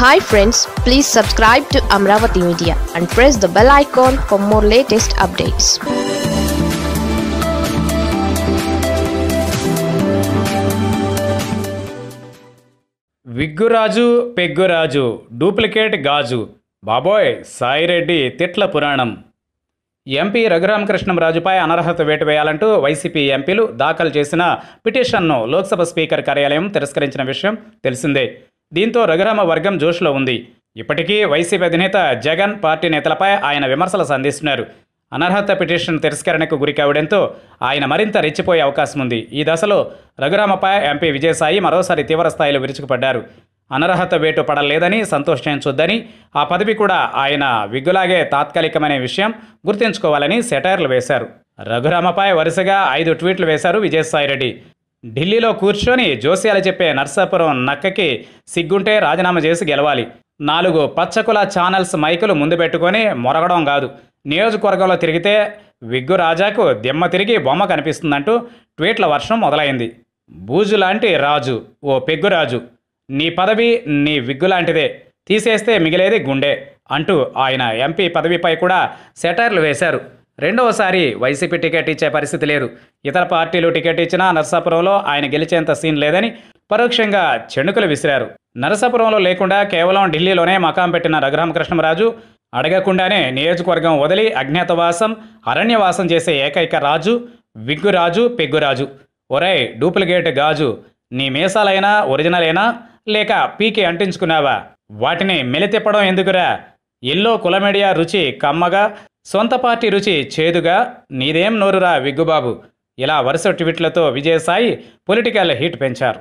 Hi friends please subscribe to Amaravati media and press the bell icon for more latest updates విగ్గురాజు పెగ్గురాజు duplicate గాజు బాబోయ్ సాయిరెడ్డి తిట్ల పురాణం. MP రఘురామకృష్ణంరాజుపై అనర్హత వేటు వేయాలంటూ YCP ఎంపీలు దాఖలు చేసిన పిటిషన్ను లోక్సభ స్పీకర్ కార్యాలయం తిరస్కరించిన విషయం తెలిసిందే. దీంతో రఘురామ వర్గం జోష్లో ఉంది. ఇప్పటికీ వైసీపీ అధినేత జగన్ పార్టీ నేతలపై ఆయన విమర్శలు సంధిస్తున్నారు. అనర్హత పిటిషన్ తిరస్కరణకు గురి కావడంతో ఆయన మరింత రెచ్చిపోయే అవకాశం ఉంది. ఈ దశలో రఘురామపై ఎంపీ విజయసాయి మరోసారి తీవ్ర స్థాయిలో విరుచుకుపడ్డారు. అనర్హత వేటు పడలేదని సంతోషించొద్దని ఆ పదవి కూడా ఆయన విగ్గులాగే తాత్కాలికమనే విషయం గుర్తుంచుకోవాలని సెటైర్లు వేశారు. రఘురామపై వరుసగా ఐదు ట్వీట్లు వేశారు విజయసాయిరెడ్డి. ఢిల్లీలో కూర్చొని జోస్యాలు చెప్పే నర్సాపురం నక్కకి సిగ్గుంటే రాజీనామా చేసి గెలవాలి. నాలుగు పచ్చకుల ఛానల్స్ మైకులు ముందు పెట్టుకొని మొరగడం కాదు. నియోజకవర్గంలో తిరిగితే విగ్గు రాజాకు దిమ్మ తిరిగి బొమ్మ కనిపిస్తుందంటూ ట్వీట్ల వర్షం మొదలైంది. బూజు లాంటి రాజు ఓ పెగ్గురాజు నీ పదవి నీ విగ్గు లాంటిదే తీసేస్తే మిగిలేది గుండె అంటూ ఆయన ఎంపీ పదవిపై కూడా సెటైర్లు వేశారు. రెండవసారి వైసీపీ టికెట్ ఇచ్చే పరిస్థితి లేదు. ఇతర పార్టీలు టికెట్ ఇచ్చినా నరసాపురంలో ఆయన గెలిచేంత సీన్ లేదని పరోక్షంగా చెణుకులు విసిరారు. నరసాపురంలో లేకుండా కేవలం ఢిల్లీలోనే మకాం పెట్టిన రఘురామకృష్ణరాజు అడగకుండానే నియోజకవర్గం వదిలి అజ్ఞాతవాసం అరణ్యవాసం చేసే ఏకైక రాజు విగ్గురాజు పెగ్గురాజు. ఒరే డూప్లికేట్ గాజు నీ మీసాలైనా ఒరిజినలేనా లేక పీకి అంటించుకున్నావా? వాటిని మెలితిప్పడం ఎందుకురా? ఎల్లో కులమీడియా రుచి కమ్మగా సొంత పార్టీ రుచి చేదుగా నీదేం నోరురా విగ్గుబాబు? ఇలా వరుస ట్వీట్లతో విజయసాయి పొలిటికల్ హీట్ పెంచారు.